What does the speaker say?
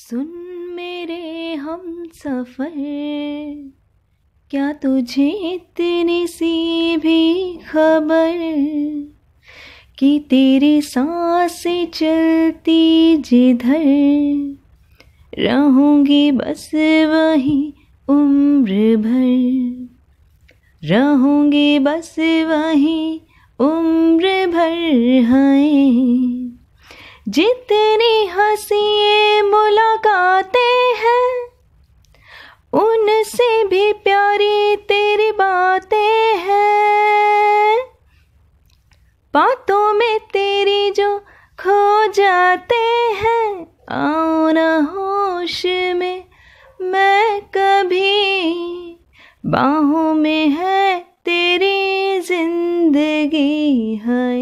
सुन मेरे हम सफ़र। क्या तुझे इतनी सी भी खबर कि तेरी साँसें चलती जिधर? रहूँगी बस वही उम्र भर। रहूँगी बस वही उम्र भर है। जितनी हँसी से भी प्यारी तेरी बातें हैं। बातों में तेरी जो खो जाते हैं, आओ न होश में मैं कभी। बाहों में है तेरी ज़िंदगी है।